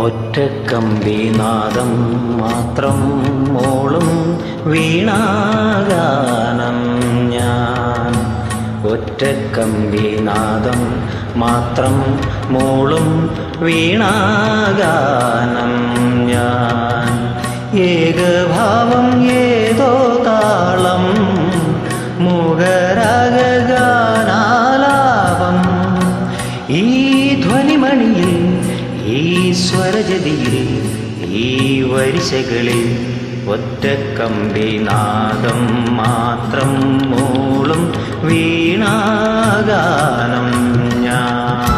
ഒറ്റക്കമ്പിനാദം മാത്രം മോളും വീണാഗാനം ഞാൻ. ഒറ്റക്കമ്പിനാദം മാത്രം മോളും വീണാഗാനം ഞാൻ. ഏകഭാവം ഏതോ താളം മുഖരാഗാനാലാപം ഈ ധ്വനിമണിയിൽ ഈ സ്വരജതിയിൽ ഈ വരിശകളിൽ ഒറ്റക്കമ്പിനാദം മാത്രം മൂളും വീണാഗാനം ഞാൻ.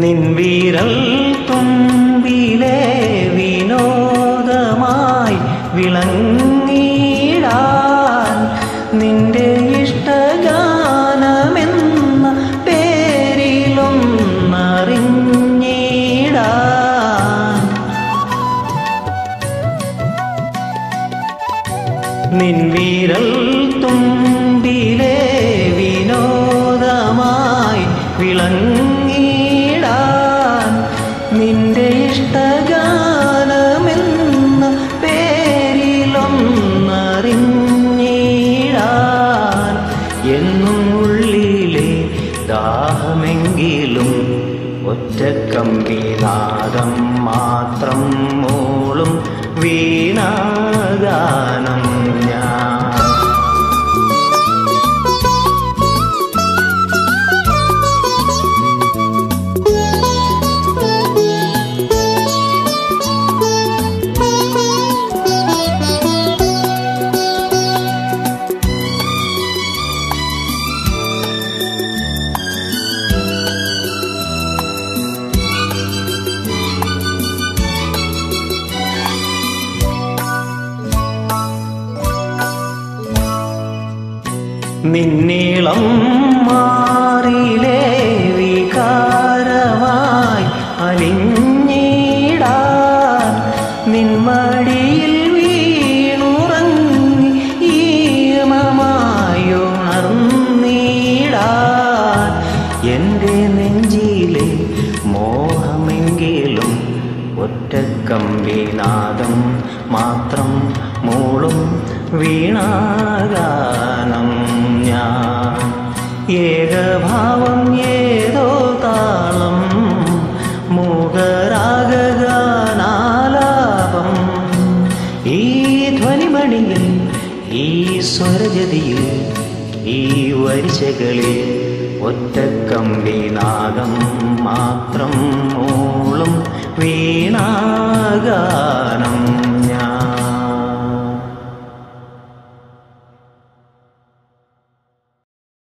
നിൻവീരൽ തുമ്പിലേ വിനോദമായി വിളങ്ങിടാൻ നിന്റെ ഇഷ്ടഗാനമെന്ന പേരിലൊന്നറിഞ്ഞിടാൻ. നിൻവീരൽ തുമ്പിലേ വിനോദമായി വിളങ്ങിടാൻ ഒറ്റക്കമ്പിനാദം മാത്രം മൂളും വീണാഗാനം. നിന്നീളം മാറിലേ വികാരമായി അലിഞ്ഞിടാൻ നിന്മടിയിൽ വീണുറങ്ങി ഈമമായുണർന്നിടാൻ എന്റെ നെഞ്ചിലെ മോഹമെങ്കിലും ഒറ്റക്കമ്പിനാദം മാത്രം മൂളും വീണാഗാനം ഈ വരിശകളിൽ ഒറ്റക്കമ്പി നാഗം മാത്രം മൂളും വീണാഗാനം